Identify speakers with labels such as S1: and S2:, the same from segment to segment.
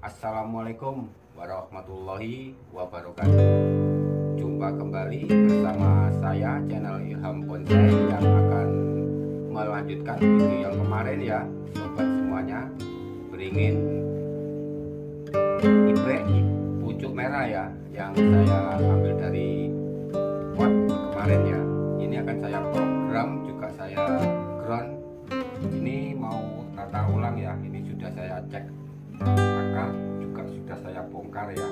S1: Assalamualaikum warahmatullahi wabarakatuh. Jumpa kembali bersama saya channel Ilham Bonsai Yang akan melanjutkan video yang kemarin ya Sobat semuanya. Beringin ibrek pucuk merah ya Yang saya ambil dari pot kemarin ya. Ini akan saya program juga saya ground. Ini mau tata ulang ya Ini sudah saya cek saya bongkar ya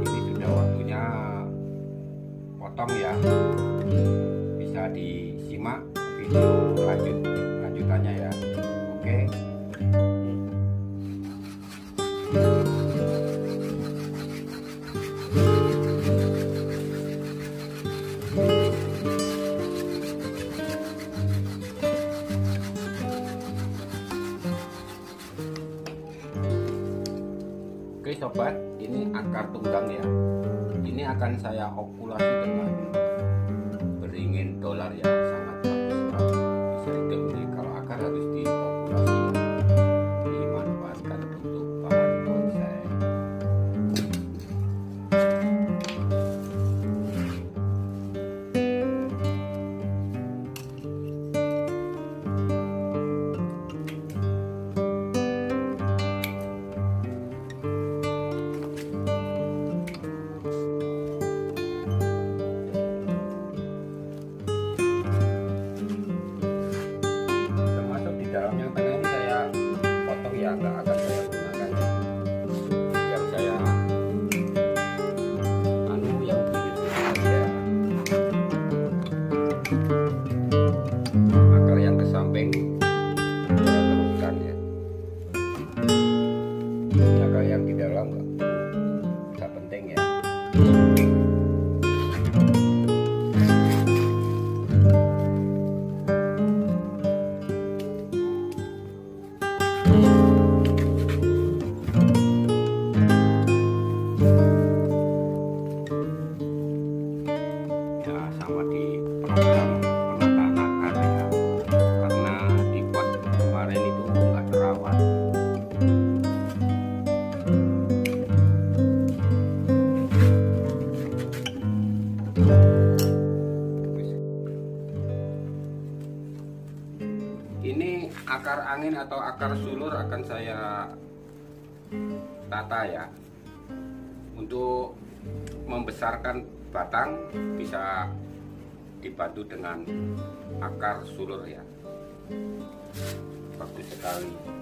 S1: ini sudah waktunya potong ya. Bisa disimak video Oke sobat, ini akar tunggang ya. Ini akan saya okulasi dengan di program ya. Ini akar angin atau akar sulur akan saya tata ya. Untuk membesarkan batang bisa dibantu dengan akar sulur ya. Bagus sekali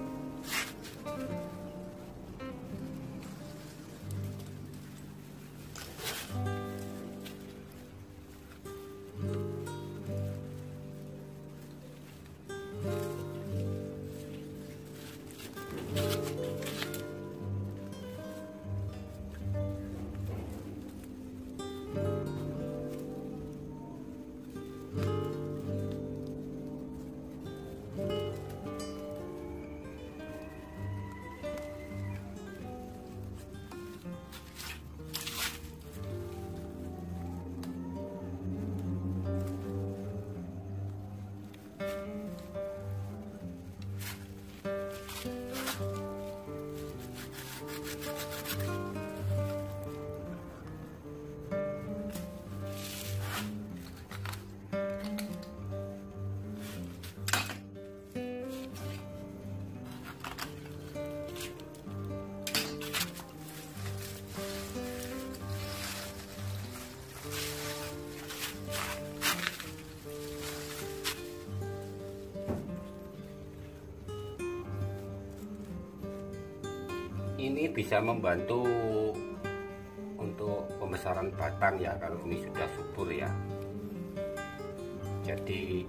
S1: ini bisa membantu untuk pembesaran batang ya kalau ini sudah subur ya. Jadi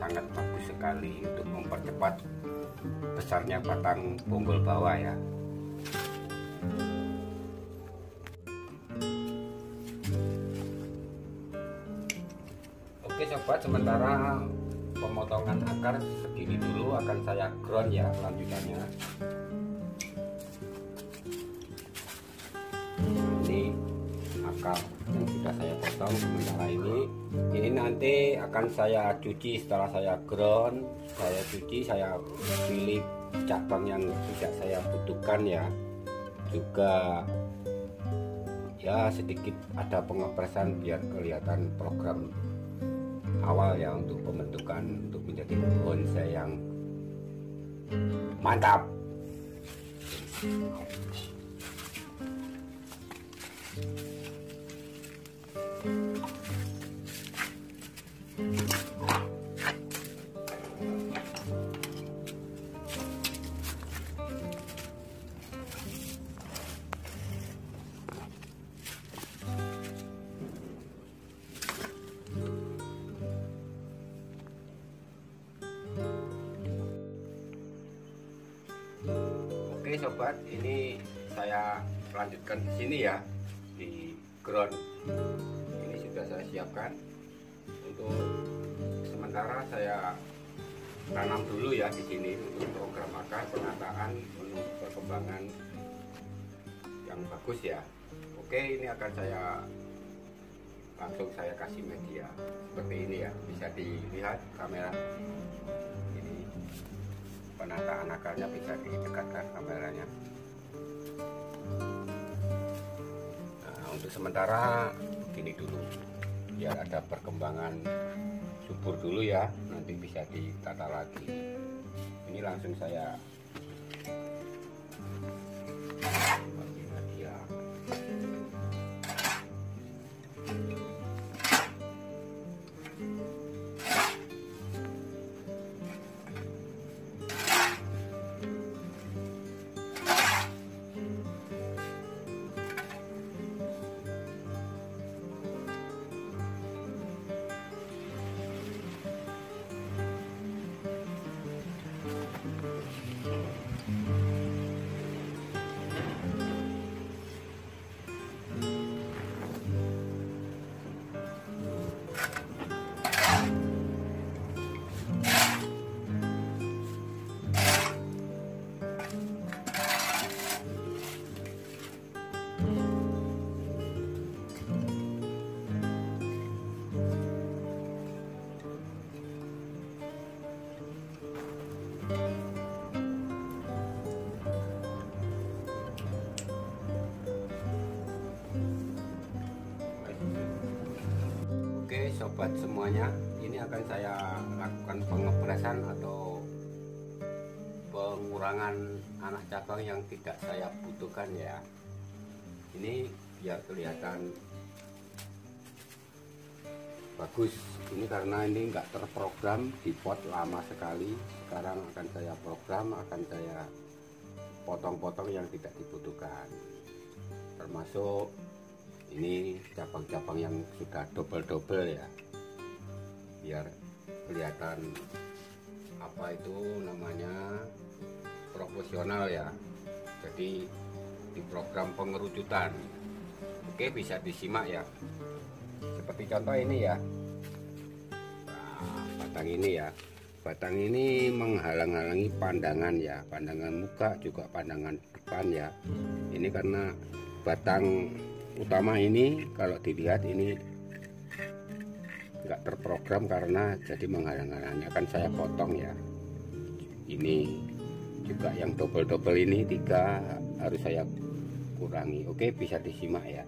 S1: sangat bagus sekali untuk mempercepat besarnya batang bonggol bawah ya. Oke sobat sementara pemotongan akar segini dulu akan saya ground ya lanjutannya ini akar yang sudah saya potong sementara ini. Ini nanti akan saya cuci setelah saya ground saya cuci saya pilih cabang yang tidak saya butuhkan ya. Juga ya sedikit ada pengepresan biar kelihatan program awal ya untuk pembentukan untuk menjadi bonsai yang mantap Oke sobat, ini saya lanjutkan di sini ya di ground. Ini sudah saya siapkan untuk sementara saya tanam dulu ya di sini untuk program akar penataan menunggu perkembangan yang bagus ya. Oke, ini akan saya langsung saya kasih media seperti ini ya, bisa dilihat kamera ini penataan akarnya bisa didekatkan kameranya. Nah, untuk sementara gini dulu. Biar ada perkembangan subur dulu ya. Nanti bisa ditata lagi. Ini langsung saya Oke sobat semuanya ini akan saya lakukan pengepresan atau pengurangan anak cabang yang tidak saya butuhkan ya. Ini biar kelihatan bagus. Ini karena ini enggak terprogram di pot lama sekali. Sekarang akan saya program akan saya potong-potong yang tidak dibutuhkan. Termasuk ini cabang-cabang yang sudah double-double ya biar kelihatan apa itu namanya proporsional ya. Jadi di program pengerucutan. Oke bisa disimak ya. Seperti contoh ini ya. Nah, batang ini ya. Batang ini menghalang-halangi pandangan ya. Pandangan muka juga pandangan depan ya. Ini karena batang utama ini kalau dilihat ini nggak terprogram karena jadi menghalang-halangi. Akan saya potong ya. Ini juga yang double-double ini tiga harus saya kurangi. Oke bisa disimak ya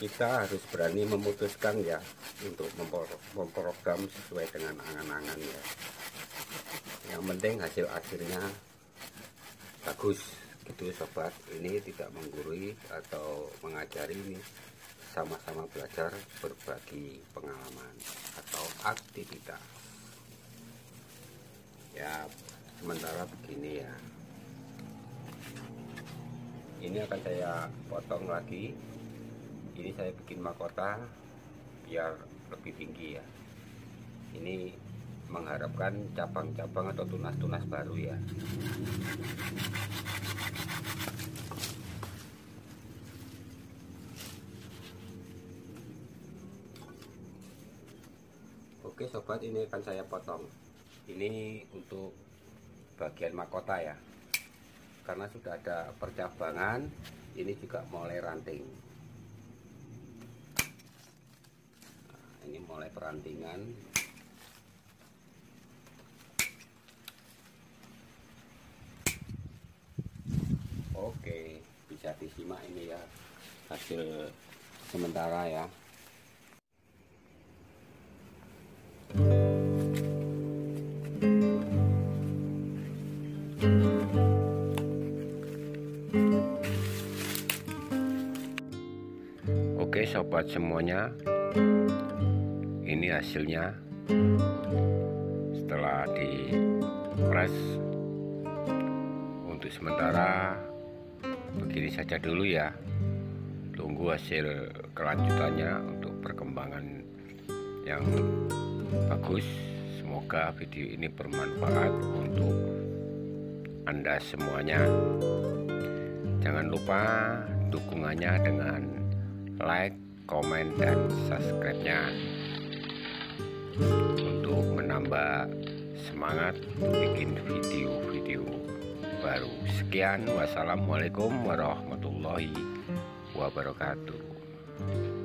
S1: kita harus berani memutuskan ya untuk memprogram sesuai dengan angan-angan ya. Yang penting hasil akhirnya bagus. Gitu sobat. Ini tidak menggurui atau mengajari ini sama-sama belajar berbagi pengalaman atau aktivitas. Ya sementara begini ya. Ini akan saya potong lagi ini saya bikin mahkota biar lebih tinggi ya. Ini mengharapkan cabang-cabang atau tunas-tunas baru ya. Oke sobat ini akan saya potong. Ini untuk bagian mahkota ya. Karena sudah ada percabangan ini juga mulai ranting ini mulai perantingan. Oke bisa disimak ini ya hasil sementara ya. Oke sobat semuanya ini hasilnya. Setelah di press untuk sementara begini saja dulu ya. Tunggu hasil kelanjutannya untuk perkembangan yang bagus. Semoga video ini bermanfaat untuk anda semuanya. Jangan lupa dukungannya dengan like, komen, dan subscribe-nya untuk menambah semangat bikin video-video baru. Sekian, wassalamualaikum warahmatullahi wabarakatuh.